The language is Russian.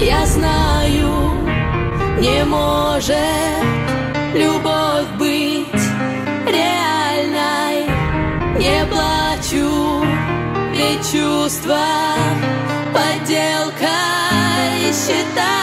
Я знаю, не может любовь быть реальной. Не плачу, ведь чувства подделкой считаю.